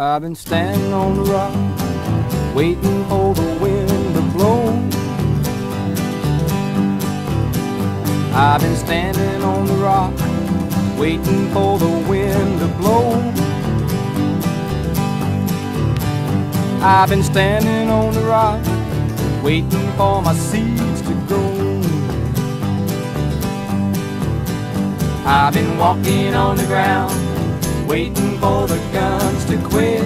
I've been standing on the rock, waiting for the wind to blow. I've been standing on the rock, waiting for the wind to blow. I've been standing on the rock, waiting for my seeds to grow. I've been walking on the ground, waiting for the guns to quit.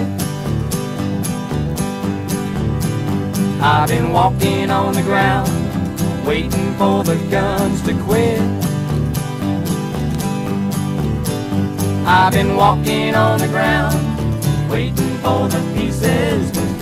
I've been walking on the ground, waiting for the guns to quit. I've been walking on the ground, waiting for the pieces to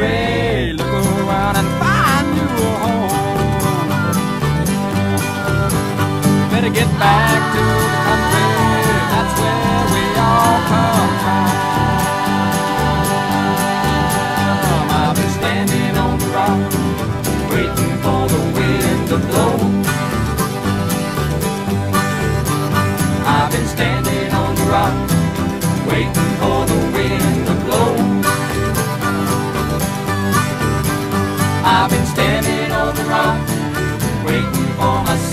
country, look around and find you a home. Better get back to waiting for my